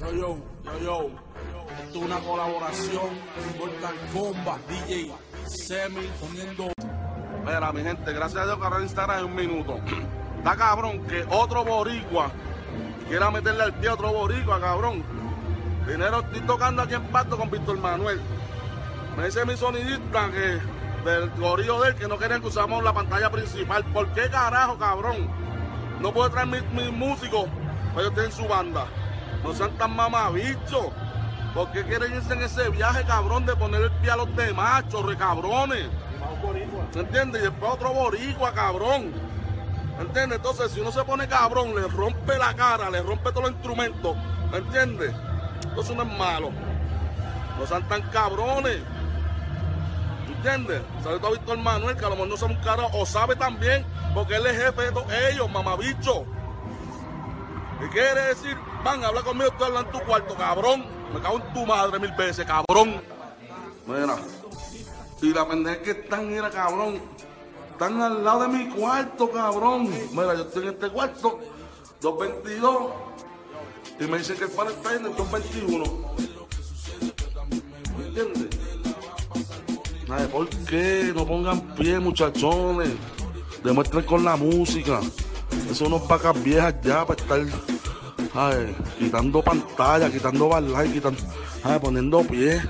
Yo, yo, yo, yo. Esto es una colaboración. Mortal Kombat, DJ Semi poniendo. Mira, mi gente, gracias a Dios que ahora Instagram en un minuto. Está cabrón que otro boricua quiera meterle al pie a otro boricua, cabrón. Dinero, estoy tocando aquí en Pasto con Víctor Manuel. Me dice mi sonidista que del gorillo de él que no querían que usamos la pantalla principal. ¿Por qué carajo, cabrón? No puedo traer mis mi músicos para ellos en su banda. No sean tan mamabichos. ¿Por qué quieren irse en ese viaje, cabrón, de poner el pie a los demás, chorre cabrones? ¿Entiendes? Y después otro boricua, cabrón. ¿Entiendes? Entonces, si uno se pone cabrón, le rompe la cara, le rompe todos los instrumentos. ¿Entiendes? Entonces uno es malo. No sean tan cabrones. ¿Entiendes? Saludos a Víctor Manuel, que a lo mejor no sabe un carajo, o sabe también, porque él es jefe de todos ellos, mamabicho. ¿Qué quiere decir? Van, habla conmigo, estoy hablando en tu cuarto, cabrón. Me cago en tu madre mil veces, cabrón. Mira. Y la pendeja que están, mira, cabrón. Están al lado de mi cuarto, cabrón. Mira, yo estoy en este cuarto, 222. Y me dicen que el pan está en el 221. ¿Me entiendes? ¿Por qué? No pongan pie, muchachones. Demuestren con la música. Eso unos vacas viejas ya para estar ay, quitando pantalla, quitando barra, quitando, ay, poniendo pie.